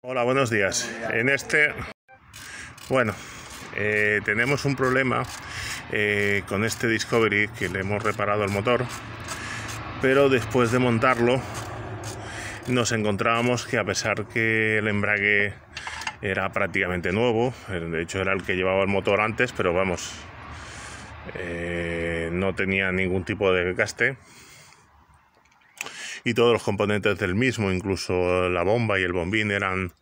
Hola, buenos días. En este, bueno, eh, tenemos un problema eh, con este Discovery que le hemos reparado el motor, pero después de montarlo nos encontrábamos que a pesar que el embrague era prácticamente nuevo, de hecho era el que llevaba el motor antes, pero vamos, eh, no tenía ningún tipo de gaste y todos los componentes del mismo, incluso la bomba y el bombín eran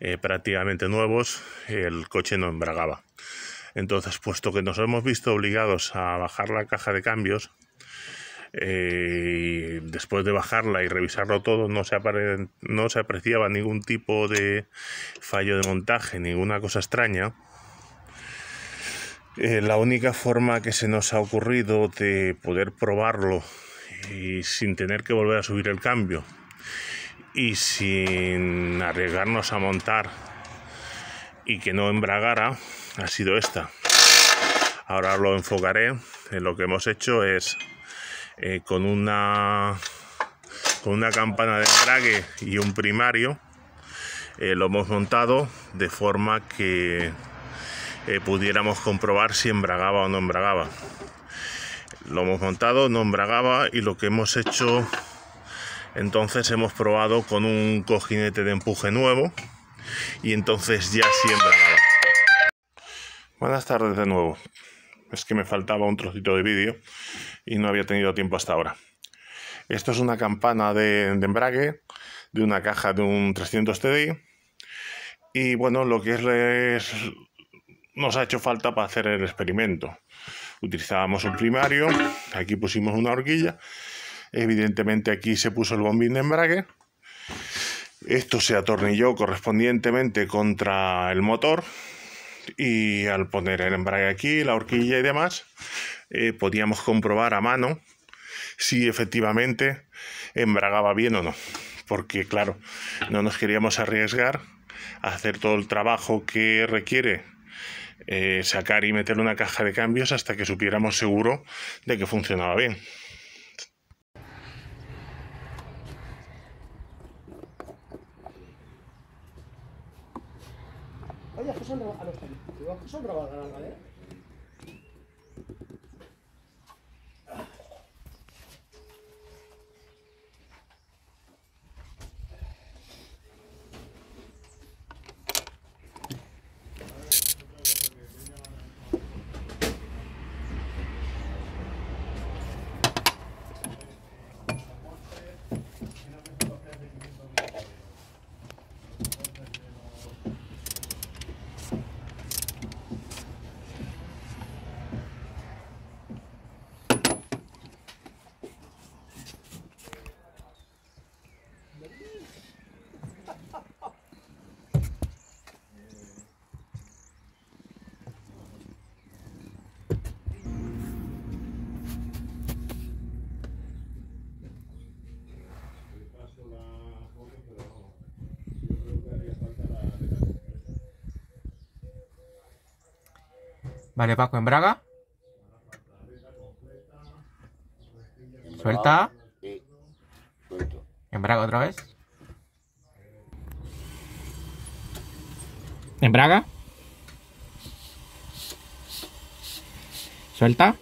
eh, prácticamente nuevos, el coche no embragaba. Entonces, puesto que nos hemos visto obligados a bajar la caja de cambios, eh, después de bajarla y revisarlo todo, no se, se apreciaba ningún tipo de fallo de montaje, ninguna cosa extraña. Eh, la única forma que se nos ha ocurrido de poder probarlo y sin tener que volver a subir el cambio y sin arriesgarnos a montar y que no embragara ha sido esta. Ahora lo enfocaré en lo que hemos hecho es eh, con una con una campana de embrague y un primario eh, lo hemos montado de forma que eh, pudiéramos comprobar si embragaba o no embragaba lo hemos montado, no embragaba y lo que hemos hecho entonces hemos probado con un cojinete de empuje nuevo y entonces ya sí embragaba. Buenas tardes de nuevo. Es que me faltaba un trocito de vídeo y no había tenido tiempo hasta ahora. Esto es una campana de, embrague de una caja de un 300 TDI y bueno, lo que es nos ha hecho falta para hacer el experimento utilizábamos un primario, aquí pusimos una horquilla, evidentemente aquí se puso el bombín de embrague, esto se atornilló correspondientemente contra el motor y al poner el embrague aquí, la horquilla y demás, eh, podíamos comprobar a mano si efectivamente embragaba bien o no. Porque claro, no nos queríamos arriesgar a hacer todo el trabajo que requiere eh, sacar y meter una caja de cambios hasta que supiéramos seguro de que funcionaba bien. Oye, Vale, Paco, embraga. Suelta. Embraga otra vez. Embraga. Suelta.